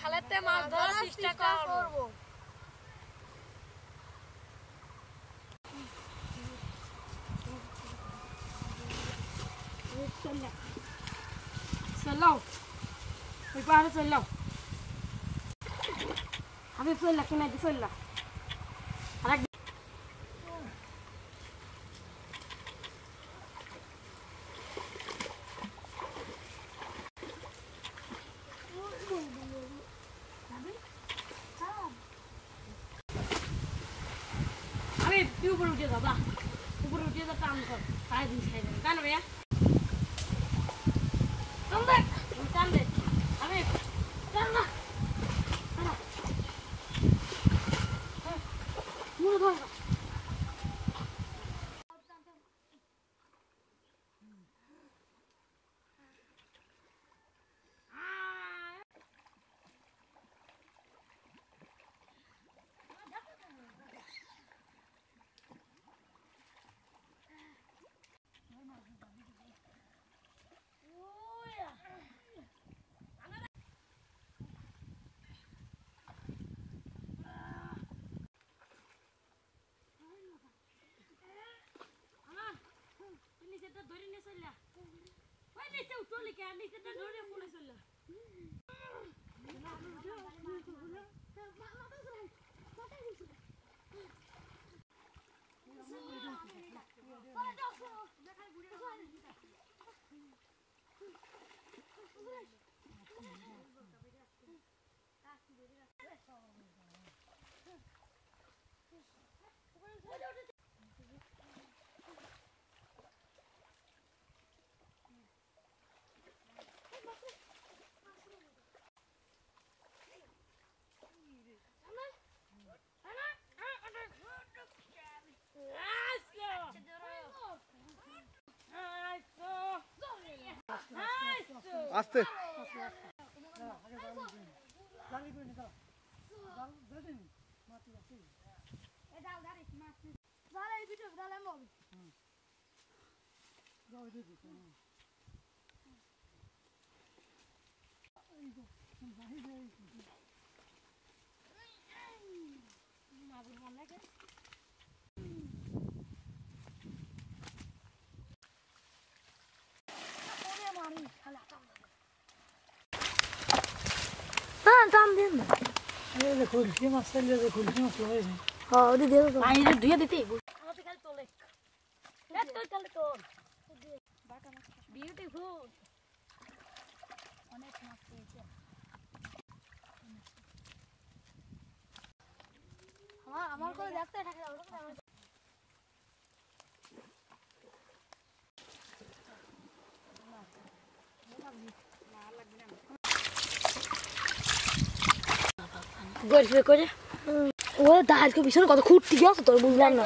খালেতে মাছ ধরার চেষ্টা করব। চলো ওই পাহাড়ে চললাম আমি চললাম কিনা চললাম। कि ऊपर उठियो बा ऊपर उठियो त काम गर सायद निस्काइदिनु कहाँ भैया कम ब्याक कम ब्याक हामी कहाँ मुलो भयो না মুড়ে ধর নিচেটা ধরে নিয়ে চললা ওই নিচে উঠলি কে নিচেটা ধরে পড়ে চললা আস্তে হ্যাঁ টান দিন না খুলছি মাছ চাইলে যে খুলছি মাছ লাগাইছে হ্যাঁ দিয়ে ধুয়ে দিতে খালি তোলে খালি তোর বিউটিফুল অনেক মাছ পেয়েছে আমার আমার করে দেখতে থাকে না ওরকম আমার গরিবে করে ও দাঁড়কে ভীষণ কত খুঁটতে গেছে তোর বুঝলাম না